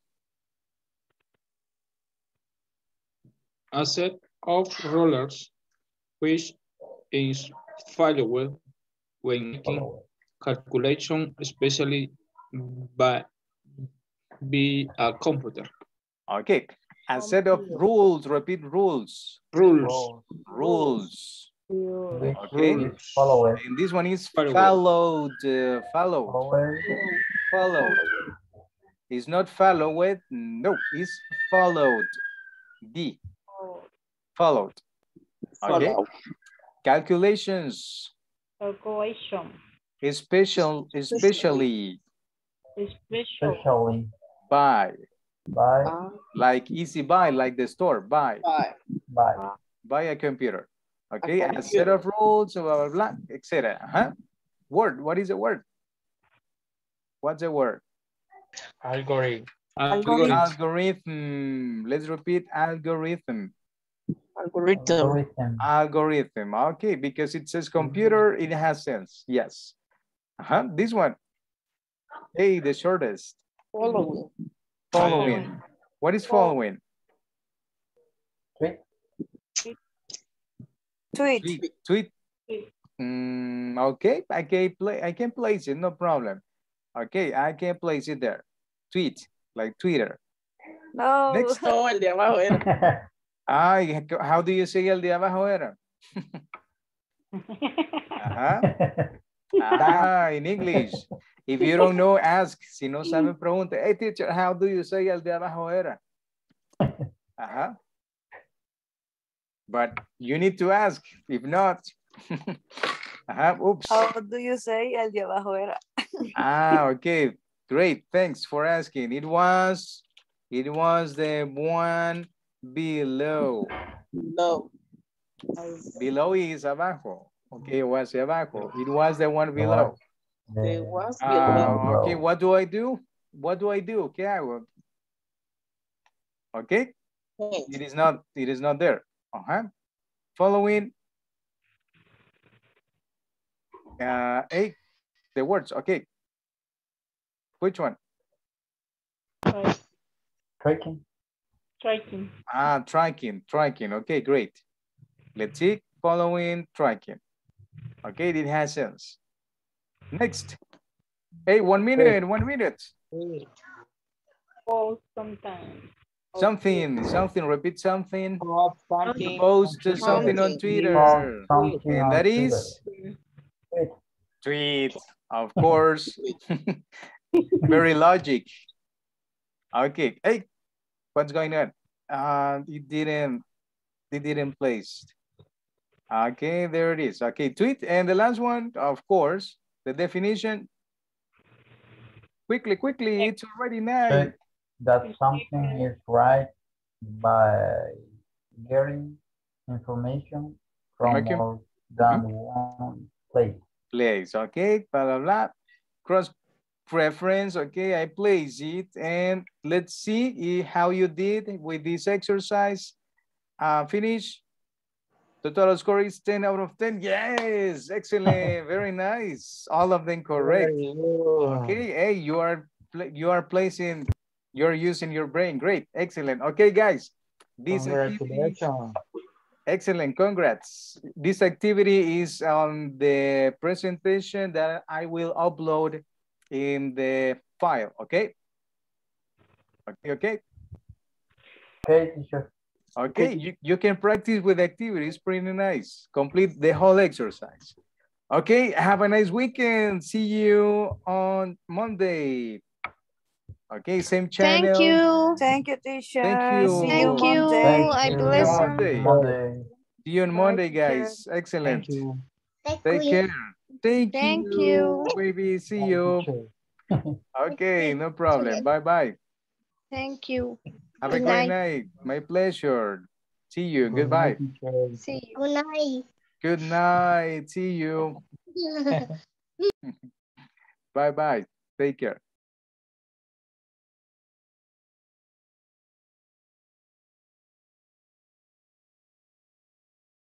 A set of rollers which is valuable when making calculation, especially by be a computer. okay. A set of rules, repeat rules, Rules. rules. This Okay. rule is followed. And this one is Followed. followed, uh, followed, Followed. followed. It's not followed, no, it's followed. D, followed. Okay, Follow. calculations, Calculation. special, especially Especially by, by, Ah, like easy buy, like the store, buy, Buy. by. buy a computer. Okay, a set of rules, blah, blah, blah, etc. Huh? Word, what is a word? What's a word? Algorithm. Algorithm. Algorithm. Let's repeat algorithm. Algorithm. Algorithm. Algorithm. Okay, because it says computer, it has sense. Yes. Uh-huh. This one. Hey, the shortest. Following. Following. What is following? Tweet. Tweet. Tweet. Tweet. Mm, okay, I can play. I can place it. No problem. Okay, I can place it there. Tweet, like Twitter. No. Next. No, el de abajo era. Ay, how do you say el de abajo era? Ajá. Ah, in English. If you don't know, ask. Si no sabe, pregunte. Hey, teacher, how do you say el de abajo era? Ajá. But you need to ask. If not, Ajá. Oops. How do you say el de abajo era? Ah, okay. Great. Thanks for asking. It was, it was the one below. No. Below is abajo. Okay, it was abajo. It was the one below. It was Ah, below. okay, what do I do? What do I do? Okay, I will. Okay, it is not, it is not there. Uh-huh. Following. Uh, eight, the words, okay. Which one? Tracking. Striking. Ah, tracking, tracking. Okay, great. Let's see. Following, tracking. Okay, it has sense. Next. Hey, one minute, one minute. Or sometimes. Something, something, repeat something. Something. Post something on Twitter. Something And on that Twitter. is Tweet. Tweet, of course. Very logic. Okay. Hey, what's going on? Uh, it didn't, it didn't place. Okay, there it is. Okay, tweet. And the last one, of course, the definition. Quickly, quickly, it's already night. That something is right by getting information from Okay. more than one place. place, okay, blah, blah, blah. Cross reference, okay, I place it and let's see how you did with this exercise. Uh, finish. The total score is 10 out of 10. Yes, excellent, very nice. All of them correct. Okay, hey, you are you are placing, you're using your brain. Great, excellent. Okay, guys, this excellent, congrats. This activity is on the presentation that I will upload in the file. Okay. Okay. Okay. Okay, teacher. Okay, you, you can practice with activities, pretty nice. Complete the whole exercise. Okay, have a nice weekend. See you on Monday. Okay, same channel. Thank you. Thank you, teacher. Thank you. See Thank you. Monday. I bless on you. Monday. Monday. See you on Monday, guys. Excellent. Take care. Thank, you. Thank you, you. baby. See you. Okay, no problem. Bye-bye. Thank you. Have a Good great night. night. My pleasure. See you. Goodbye. See you. Good night. Good night. See you. Bye-bye. Take care.